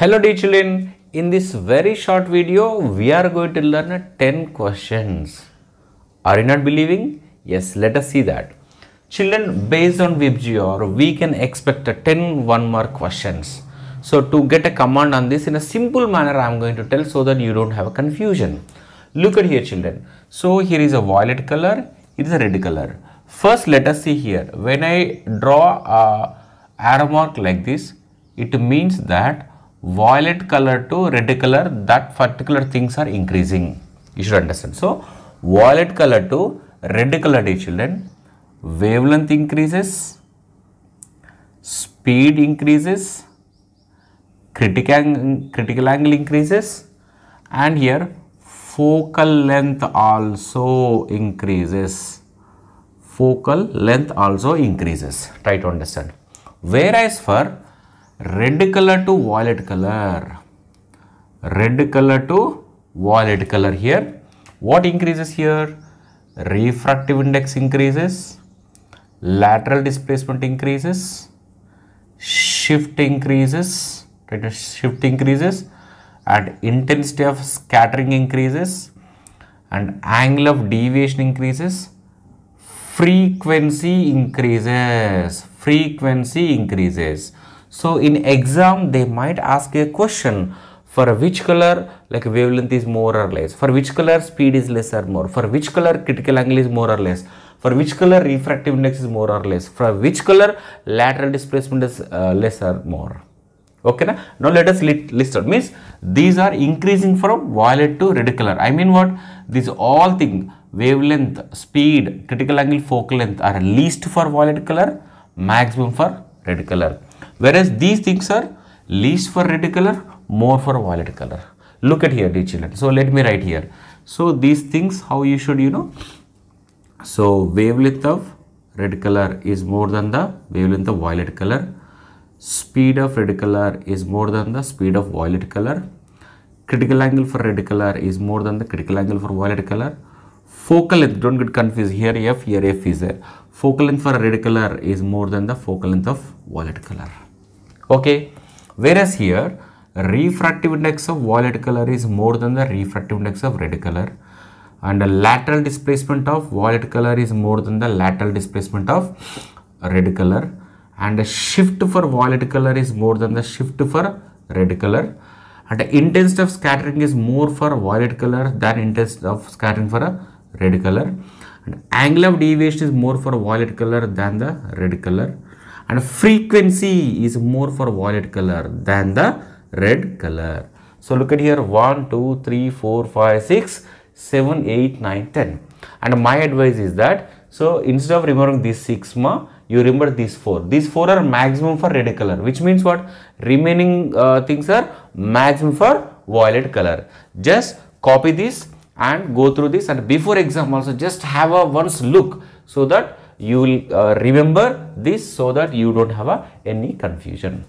Hello dear children, in this very short video we are going to learn 10 questions. Are you not believing? Yes, let us see that. Children, based on VIBGYOR, we can expect 10 one mark questions. So to get a command on this in a simple manner I am going to tell so that you don't have a confusion. Look at here children. So here is a violet color, it is a red color. First let us see here. When I draw a arrow mark like this, it means that violet color to red color that particular things are increasing. You should understand. So violet color to red color dear children wavelength increases speed increases critical critical angle increases and here focal length also increases. Focal length also increases. Try to understand. Whereas for red color to violet color. Red color to violet color here. What increases here? Refractive index increases. Lateral displacement increases. Shift increases. Right shift increases. And intensity of scattering increases. And angle of deviation increases. Frequency increases. Frequency increases so in exam they might ask a question for which color? Like wavelength is more or less. For which color speed is less or more? For which color critical angle is more or less? For which color refractive index is more or less? For which color lateral displacement is uh, less or more? Okay na? now let us list, out. Means these are increasing from violet to red color. I mean what? These all thing wavelength speed critical angle focal length are least for violet color maximum for red color whereas these things are least for red color more for violet color. Look at here dear children. So let me write here. So these things how you should you know. So wavelength of red color is more than the wavelength of violet color. Speed of red color is more than the speed of violet color. Critical angle for red color is more than the critical angle for violet color. Focal length don't get confused. Here f here f is there. Focal length for red color is more than the focal length of violet color okay. Whereas here refractive index of violet color is more than the refractive index of red color. And the lateral displacement of violet color is more than the lateral displacement of red color. And the shift for violet color is more than the shift for red color. And the intensity of scattering is more for violet color than intensity of scattering for a red color. And angle of deviation is more for violet color than the red color and frequency is more for violet color than the red color. So look at here 1 2 3 4 5 6 7 8 9 10 and my advice is that so instead of remembering these ma you remember these four. These four are maximum for red color which means what? Remaining uh, things are maximum for violet color. Just copy this and go through this. And before exam also just have a once look so that you will uh, remember this so that you don't have a, any confusion